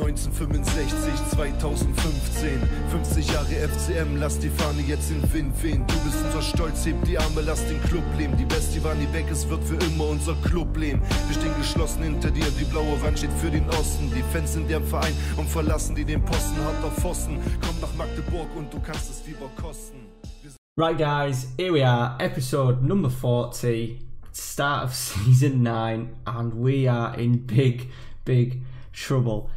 1965, 2015, 50 Jahre FCM, lass die Fahne jetzt in Wind wehen. Du bist unser Stolz, heb die Arme, lass den Club leben. Die Bestie war nie weg, es wird für immer unser Club leben. Wir stehen geschlossen hinter dir, die blaue Wand steht für den Osten. Die Fans sind der Verein und verlassen die den Posten, hart auf Pfosten. Komm nach Magdeburg und du kannst es Fieber kosten. Right, guys, here we are, episode number 40, start of season 9, and we are in big, big trouble.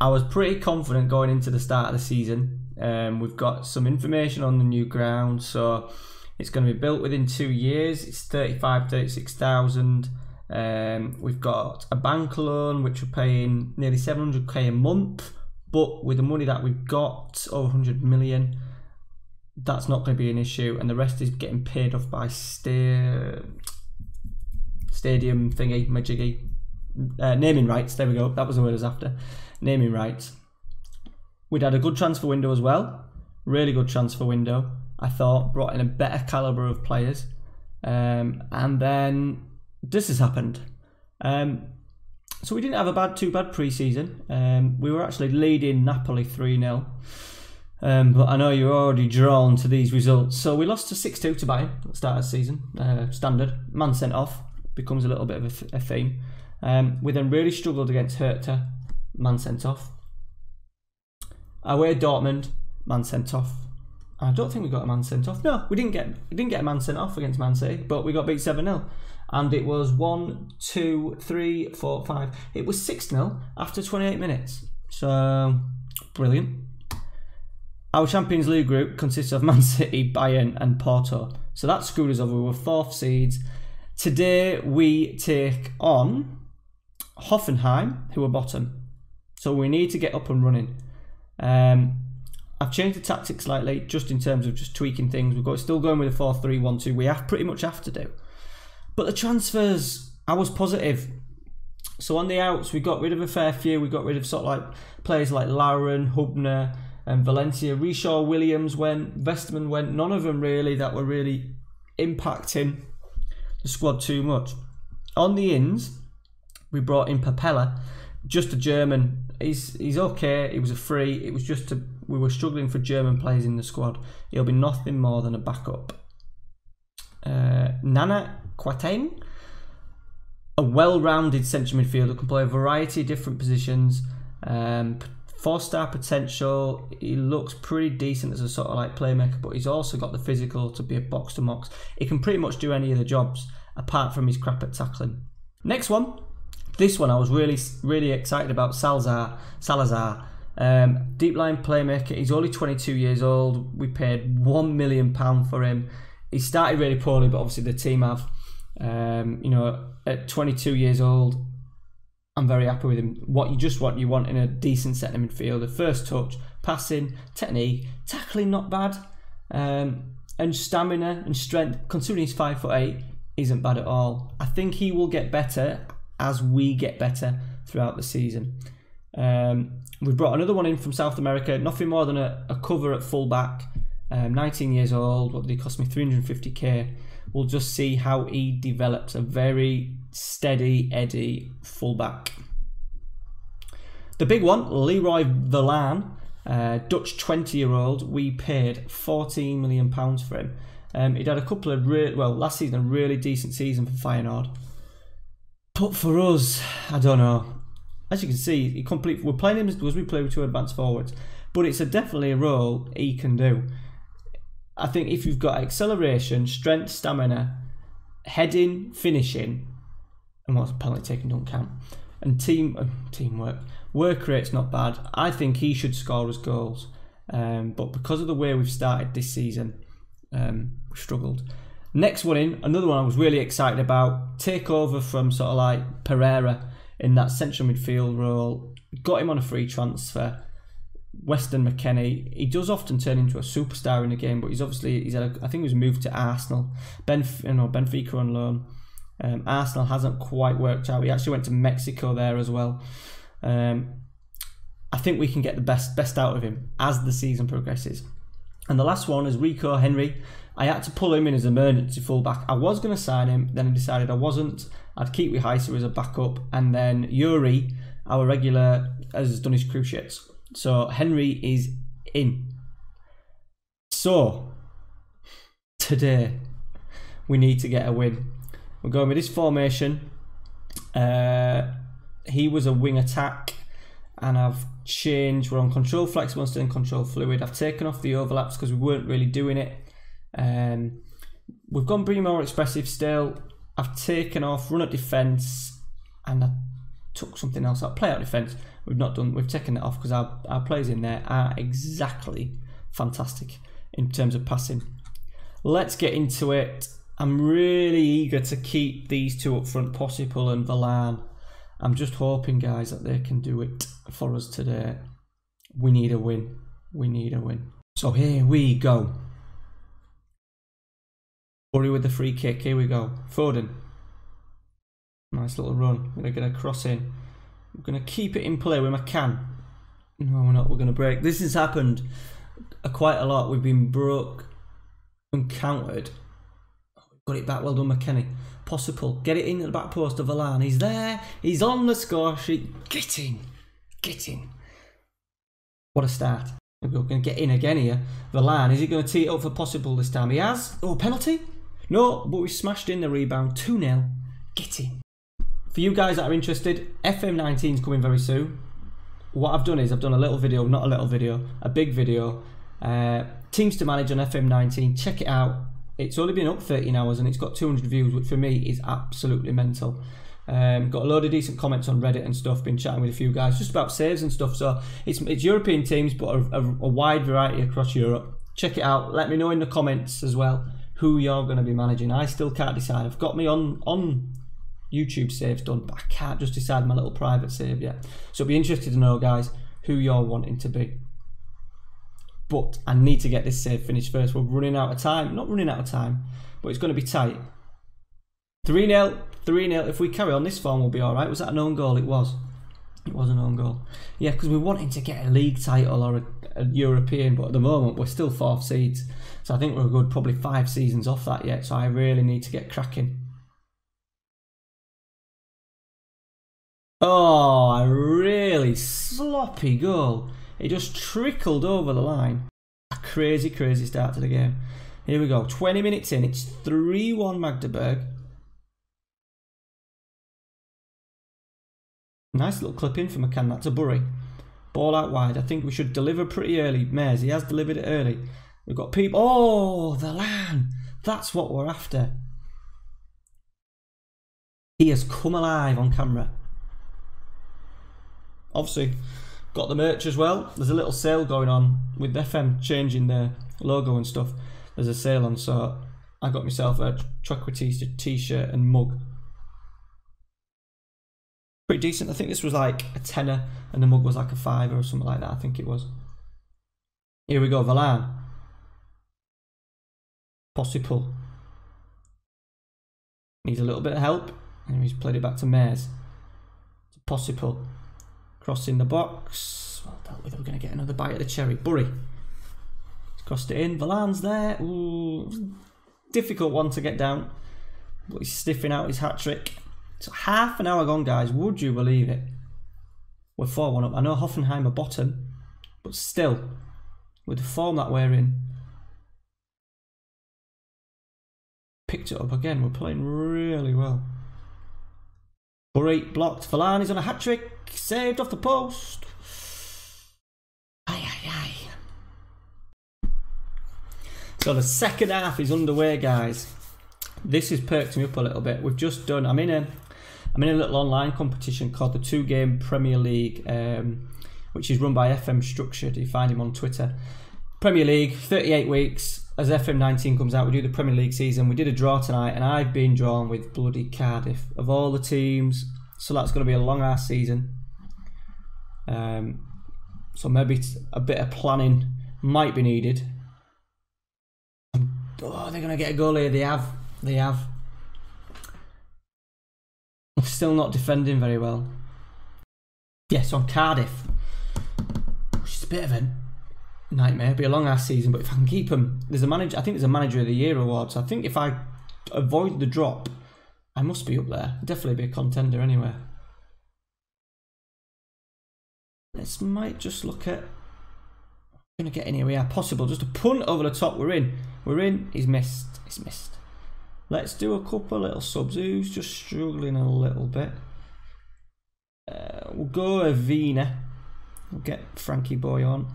I was pretty confident going into the start of the season. Um, we've got some information on the new ground, so it's going to be built within two years. It's 35, 36,000. Um, we've got a bank loan, which we're paying nearly 700k a month, but with the money that we've got, over 100 million, that's not going to be an issue, and the rest is getting paid off by sta- stadium thingy, majiggy, uh, naming rights. There we go. That was the word I was after. Naming rights. We'd had a good transfer window as well. Really good transfer window. I thought brought in a better caliber of players, um, and then this has happened. Um, so we didn't have a bad, too bad pre-season. Um, we were actually leading Napoli three 0 um, but I know you're already drawn to these results. So we lost to 6 2 to Bayern at the start of the season. Uh, standard. Man sent off. Becomes a little bit of a, th- a theme. Um, we then really struggled against Hertha. Man sent off. Away Dortmund. Man sent off. I don't think we got a man sent off. No, we didn't get we didn't get a man sent off against Man City, but we got beat 7 0. And it was 1, 2, 3, 4, 5. It was 6 0 after 28 minutes. So, brilliant. Our Champions League group consists of Man City, Bayern, and Porto. So that screwed us over. We were fourth seeds. Today we take on Hoffenheim, who are bottom. So we need to get up and running. Um, I've changed the tactics slightly, just in terms of just tweaking things. We've got still going with a 4 3 1 2. We have pretty much have to do. But the transfers, I was positive. So on the outs, we got rid of a fair few. We got rid of sort of like players like Lauren, Hubner, and Valencia. Reshaw Williams went, Vesterman went. None of them really that were really impacting the squad too much. On the ins, we brought in Papella, just a German. He's he's okay. It was a free. It was just a, we were struggling for German players in the squad. He'll be nothing more than a backup. Uh, Nana Quatain, a well-rounded central midfielder, can play a variety of different positions. Um, four-star potential. He looks pretty decent as a sort of like playmaker, but he's also got the physical to be a box to box. He can pretty much do any of the jobs apart from his crap at tackling. Next one, this one I was really really excited about. Salazar, Salazar, um, deep line playmaker. He's only 22 years old. We paid one million pound for him. He started really poorly, but obviously the team have. Um, you know, at 22 years old, I'm very happy with him. What you just want, you want in a decent centre midfielder. First touch, passing, technique, tackling not bad, um, and stamina and strength. Considering he's five foot eight, isn't bad at all. I think he will get better as we get better throughout the season. Um, we brought another one in from South America, nothing more than a, a cover at fullback. Um, 19 years old. What did he cost me? 350k. We'll just see how he develops. A very steady Eddie fullback. The big one, Leroy Velan, uh, Dutch 20 year old. We paid 14 million pounds for him. Um, he'd had a couple of re- well last season a really decent season for Feyenoord. But for us, I don't know. As you can see, he complete. We're playing him because we play with two advanced forwards, but it's a definitely a role he can do. I think if you've got acceleration, strength, stamina, heading, finishing, and what's penalty taking don't count, and team uh, teamwork, work rate's not bad. I think he should score us goals. Um, but because of the way we've started this season, um, we struggled. Next one in, another one I was really excited about. Take over from sort of like Pereira in that central midfield role. Got him on a free transfer. Weston McKennie. He does often turn into a superstar in a game, but he's obviously he's had a, I think he was moved to Arsenal. Ben, you know, Benfica on loan. Um, Arsenal hasn't quite worked out. He actually went to Mexico there as well. Um, I think we can get the best best out of him as the season progresses. And the last one is Rico Henry. I had to pull him in as emergency fullback. I was going to sign him, then I decided I wasn't. I'd keep with Heiser as a backup, and then Yuri our regular, has done his crew cruciates. So Henry is in. So today we need to get a win. We're going with this formation. Uh, he was a wing attack, and I've changed. We're on control flexible instead of control fluid. I've taken off the overlaps because we weren't really doing it. Um, we've gone pretty more expressive still. I've taken off run at defence, and I took something else out. Play out defence. We've not done. We've taken it off because our our players in there are exactly fantastic in terms of passing. Let's get into it. I'm really eager to keep these two up front, Possible and Valan. I'm just hoping, guys, that they can do it for us today. We need a win. We need a win. So here we go. Bury with the free kick. Here we go. Foden. Nice little run. We're going to get a cross in. We're going to keep it in play with McCann. No, we're not. We're going to break. This has happened quite a lot. We've been broke and countered. Got it back. Well done, McKennie. Possible. Get it in the back post of Valan. He's there. He's on the score sheet. Get in. Get in. What a start. We're going to get in again here. Valan, is he going to tee it up for possible this time? He has. Oh, penalty? No, but we smashed in the rebound. 2 0. Get in. For you guys that are interested, FM19 is coming very soon. What I've done is I've done a little video, not a little video, a big video. Uh, teams to manage on FM19. Check it out. It's only been up 13 hours and it's got 200 views, which for me is absolutely mental. Um, got a load of decent comments on Reddit and stuff. Been chatting with a few guys just about saves and stuff. So it's it's European teams, but a, a, a wide variety across Europe. Check it out. Let me know in the comments as well who you're going to be managing. I still can't decide. I've got me on on YouTube saves done, but I can't just decide my little private save yet. So be interested to know, guys, who you're wanting to be. But I need to get this save finished first. We're running out of time. Not running out of time, but it's going to be tight. 3 0, 3 0. If we carry on this form, we'll be alright. Was that an own goal? It was. It was an own goal. Yeah, because we're wanting to get a league title or a, a, European, but at the moment we're still fourth seeds. So I think we're good, probably five seasons off that yet. So I really need to get cracking. Oh, a really sloppy goal. It just trickled over the line. A crazy, crazy start to the game. Here we go. 20 minutes in. It's 3 1 Magdeburg. Nice little clip in from McCann. That's a Bury. Ball out wide. I think we should deliver pretty early. Mares, he has delivered it early. We've got people. Oh, the land. That's what we're after. He has come alive on camera. Obviously, got the merch as well. There's a little sale going on with FM changing their logo and stuff. There's a sale on, so I got myself a Trequartista t-shirt and mug. Pretty decent. I think this was like a tenner and the mug was like a fiver or something like that. I think it was. Here we go, Valan. Possible. Needs a little bit of help. And he's played it back to Mares. Possible. Crossing the box. Well dealt with. We're going to get another bite of the cherry. Bury. He's crossed it in. Valan's there. Ooh, difficult one to get down. But he's stiffing out his hat trick. So half an hour gone, guys. Would you believe it? We're 4 1 up. I know Hoffenheim are bottom, but still, with the form that we're in, picked it up again. We're playing really well. Bury blocked. Valani's on a hat trick. Saved off the post. Aye, aye, aye. So the second half is underway, guys. This has perked me up a little bit. We've just done. I'm in a. I'm in a little online competition called the Two Game Premier League, um, which is run by FM Structured. You find him on Twitter. Premier League, 38 weeks. As FM19 comes out, we do the Premier League season. We did a draw tonight, and I've been drawn with bloody Cardiff of all the teams. So that's going to be a long ass season. Um, so maybe a bit of planning might be needed. Oh, they're going to get a goal here. They have. They have. Still not defending very well. Yes, on Cardiff. Which is a bit of a nightmare. It'll be a long ass season, but if I can keep them, there's a manager. I think there's a manager of the year award. So I think if I avoid the drop, I must be up there. Definitely be a contender anyway. Let's might just look at. Gonna get anywhere possible. Just a punt over the top. We're in. We're in. He's missed. He's missed. Let's do a couple little subs. Who's just struggling a little bit? Uh, we'll go Avina. We'll get Frankie Boy on.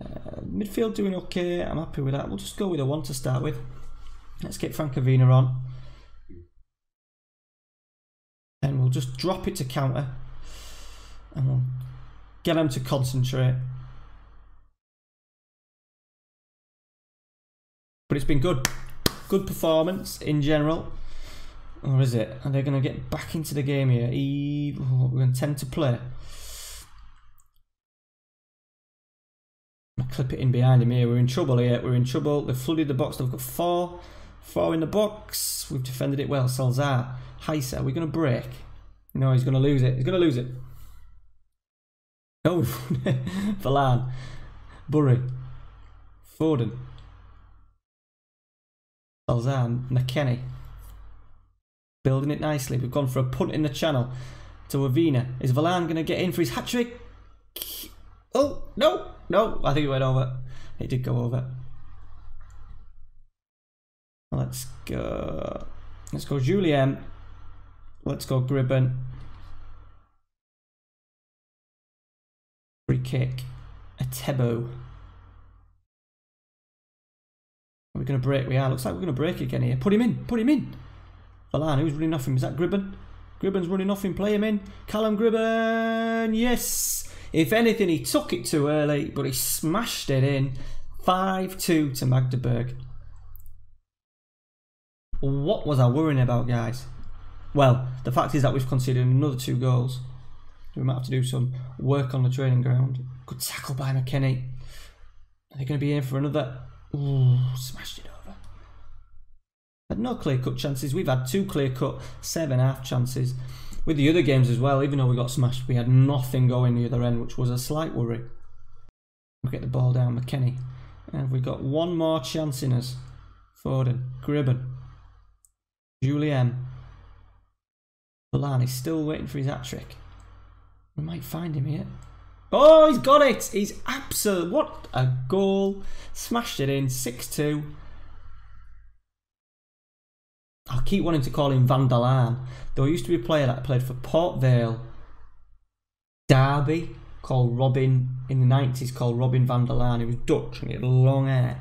Uh, midfield doing okay. I'm happy with that. We'll just go with a one to start with. Let's get Frank Avina on. And we'll just drop it to counter. And we'll get him to concentrate. But it's been good. Good performance in general. Or is it? Are they going to get back into the game here? E oh, we're going to tend to play. clip it in behind him here. We're in trouble here. We're in trouble. They've flooded the box. They've got four. Four in the box. We've defended it well. Salazar. Heisa. Are we going to break? No, he's going to lose it. He's going to lose it. Oh, Valan. Bury. Foden. Salazar. McKennie. Building it nicely. We've gone for a punt in the channel to Avina. Is Valan going to get in for his hat trick? Oh, no. No, I think it went over. It did go over. Let's go. Let's go Julien. Let's go Gribben. Free kick. A Are going to break? We are. Looks like we're going to break again here. Put him in. Put him in. Valan, who's running off him? Is that Gribben? Gribben's running off him. Play him in. Callum Gribben. Yes. If anything, he took it too early, but he smashed it in. 5-2 to Magdeburg. What was I worrying about, guys? Well, the fact is that we've conceded another two goals. We might have to do some work on the training ground. Good tackle by McKennie. Are they going to be in for another? Ooh, smashed it over. Had no clear cut chances. We've had two clear cut, seven half chances with the other games as well, even though we got smashed, we had nothing going the other end, which was a slight worry. We get the ball down, McKennie. And we've got one more chance in us. Foden, Gribben, Julien. Balani's still waiting for his hat trick. We might find him here. Oh, he's got it! He's absolute. What a goal! Smashed it in 6 2. I keep wanting to call him Van der Laan. There used to be a player that played for Port Vale, Derby, called Robin, in the 90s, called Robin van der Laan. He was Dutch and he had long hair.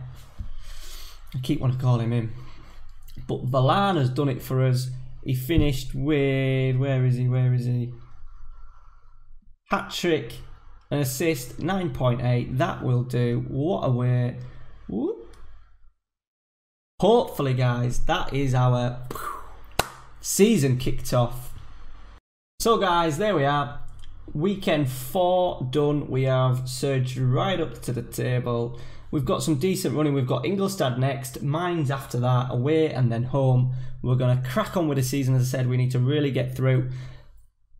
I keep wanting to call him him. But Valan has done it for us. He finished with, where is he, where is he? Hat trick, an assist, 9.8. That will do. What a way. Whoop hopefully, guys, that is our season kicked off. So, guys, there we are. Weekend four done. We have surged right up to the table. We've got some decent running. We've got Ingolstadt next, Mainz after that, away and then home. We're going to crack on with the season. As I said, we need to really get through.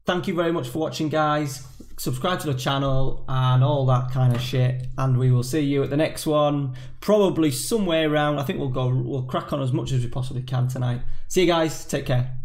Thank you very much for watching, guys subscribe to the channel and all that kind of shit. And we will see you at the next one, probably somewhere around. I think we'll go, we'll crack on as much as we possibly can tonight. See you guys. Take care.